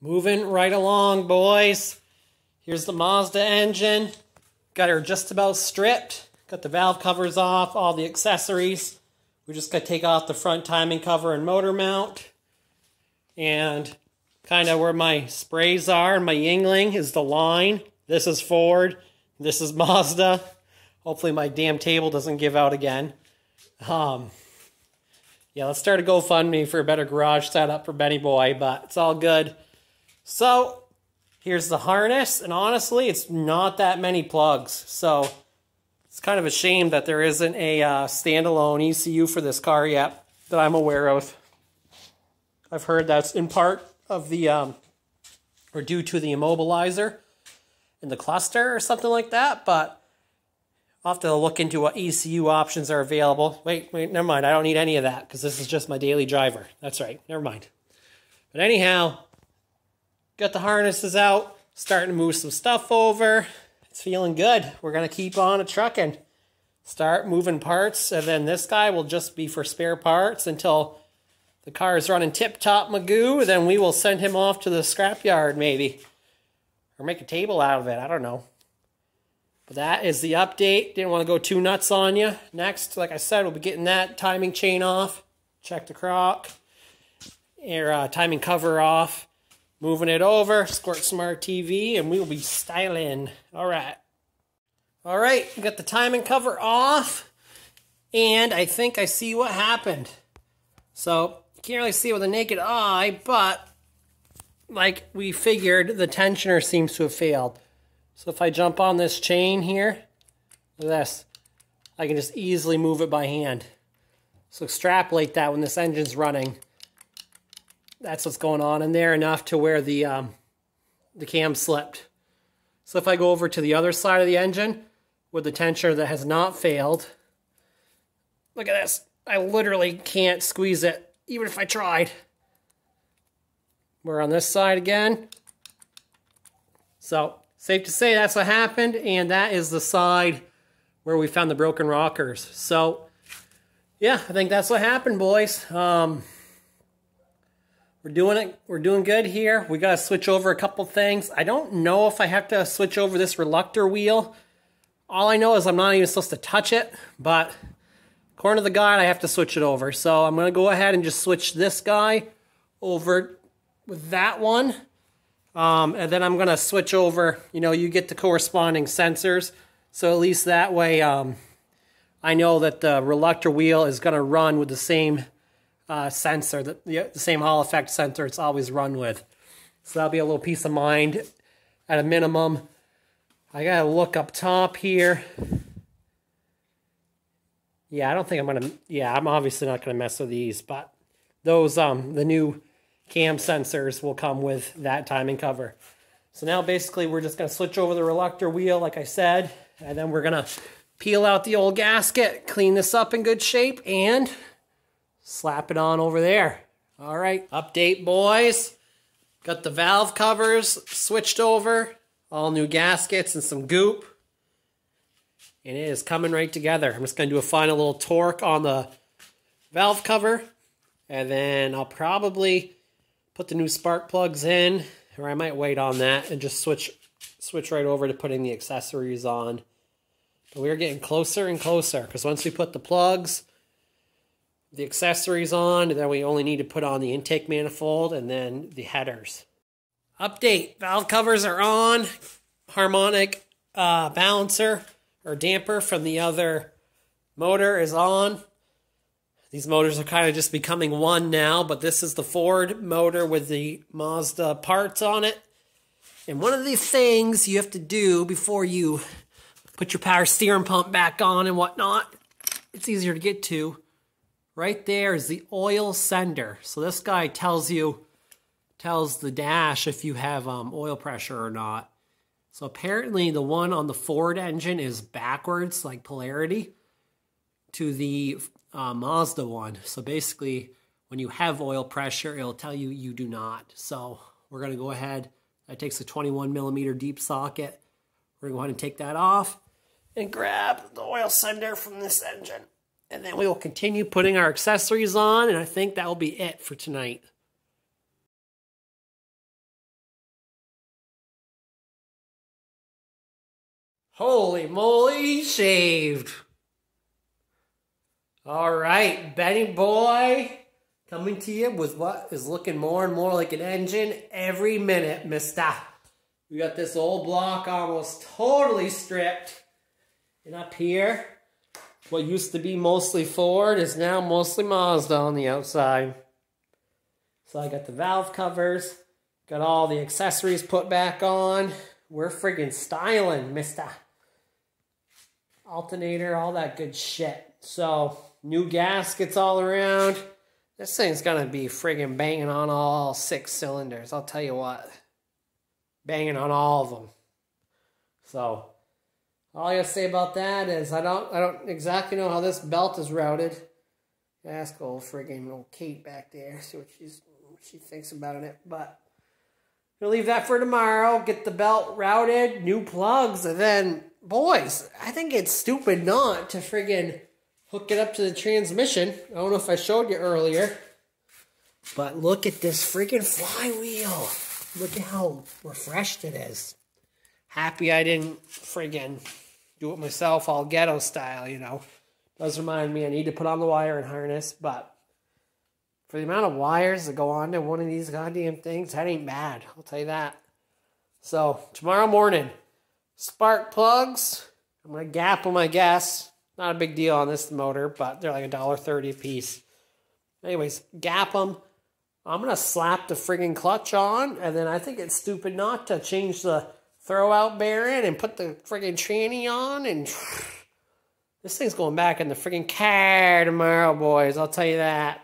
Moving right along, boys. Here's the Mazda engine. Got her just about stripped. Got the valve covers off, all the accessories. We just to take off the front timing cover and motor mount. And kind of where my sprays are and my Yuengling is the line. This is Ford. This is Mazda. Hopefully my damn table doesn't give out again. Um, yeah, let's start a GoFundMe for a better garage setup for Benny Boy, but it's all good. So here's the harness, and honestly, it's not that many plugs. So it's kind of a shame that there isn't a uh, standalone ECU for this car yet that I'm aware of. I've heard that's in part of the, um, or due to the immobilizer in the cluster or something like that, but I'll have to look into what ECU options are available. Wait, wait, never mind. I don't need any of that because this is just my daily driver. That's right. Never mind. But anyhow, Got the harnesses out, starting to move some stuff over. It's feeling good. We're going to keep on a trucking. Start moving parts, and then this guy will just be for spare parts until the car is running tip-top magoo. Then we will send him off to the scrapyard, maybe. Or make a table out of it. I don't know. But that is the update. Didn't want to go too nuts on you. Next, like I said, we'll be getting that timing chain off. Check the crock. Air uh, timing cover off. Moving it over, Squirt Smart TV, and we will be styling. All right. All right, got the timing cover off, and I think I see what happened. So, you can't really see it with the naked eye, but like we figured, the tensioner seems to have failed. So if I jump on this chain here, this, I can just easily move it by hand. So extrapolate that when this engine's running that's what's going on in there enough to where the um, the cam slipped. So if I go over to the other side of the engine with the tensioner that has not failed, look at this. I literally can't squeeze it, even if I tried. We're on this side again. So safe to say that's what happened, and that is the side where we found the broken rockers. So yeah, I think that's what happened, boys. Um, we're doing it. We're doing good here. We got to switch over a couple things. I don't know if I have to switch over this reluctor wheel. All I know is I'm not even supposed to touch it, but according to the guide, I have to switch it over. So I'm going to go ahead and just switch this guy over with that one. Um, and then I'm going to switch over, you know, you get the corresponding sensors. So at least that way um, I know that the reluctor wheel is going to run with the same uh, sensor, the, the, same Hall effect sensor it's always run with. So that'll be a little peace of mind at a minimum. I gotta look up top here. Yeah, I don't think I'm gonna, yeah, I'm obviously not gonna mess with these, but those, um, the new cam sensors will come with that timing cover. So now basically we're just gonna switch over the reluctor wheel, like I said, and then we're gonna peel out the old gasket, clean this up in good shape, and slap it on over there. All right, update boys. Got the valve covers switched over, all new gaskets and some goop. And it is coming right together. I'm just going to do a final little torque on the valve cover. And then I'll probably put the new spark plugs in. Or I might wait on that and just switch switch right over to putting the accessories on. But we're getting closer and closer because once we put the plugs the accessories on, and then we only need to put on the intake manifold and then the headers. Update, valve covers are on, harmonic uh, balancer or damper from the other motor is on. These motors are kind of just becoming one now, but this is the Ford motor with the Mazda parts on it. And one of the things you have to do before you put your power steering pump back on and whatnot, it's easier to get to, Right there is the oil sender. So this guy tells you, tells the dash if you have um, oil pressure or not. So apparently the one on the Ford engine is backwards, like polarity, to the uh, Mazda one. So basically, when you have oil pressure, it'll tell you you do not. So we're going to go ahead. That takes a 21 millimeter deep socket. We're going to go ahead and take that off and grab the oil sender from this engine. And then we will continue putting our accessories on, and I think that will be it for tonight. Holy moly, he shaved. All right, Benny boy, coming to you with what is looking more and more like an engine every minute, mister. We got this old block almost totally stripped. And up here, what used to be mostly Ford is now mostly Mazda on the outside. So I got the valve covers, got all the accessories put back on. We're friggin' styling, mister. Alternator, all that good shit. So, new gaskets all around. This thing's gonna be friggin' banging on all six cylinders. I'll tell you what. Banging on all of them. So, all I gotta say about that is I don't I don't exactly know how this belt is routed. Ask old friggin' old Kate back there, see what she's what she thinks about it. But gonna leave that for tomorrow. Get the belt routed, new plugs, and then boys, I think it's stupid not to friggin' hook it up to the transmission. I don't know if I showed you earlier. But look at this friggin' flywheel. Look at how refreshed it is. Happy I didn't friggin' do it myself all ghetto style, you know. Does remind me I need to put on the wire and harness, but for the amount of wires that go onto one of these goddamn things, that ain't bad. I'll tell you that. So tomorrow morning, spark plugs. I'm gonna gap them, I guess. Not a big deal on this motor, but they're like a dollar thirty a piece. Anyways, gap them. I'm gonna slap the friggin' clutch on, and then I think it's stupid not to change the throw out bearing and put the friggin' tranny on and this thing's going back in the friggin' car tomorrow, boys. I'll tell you that.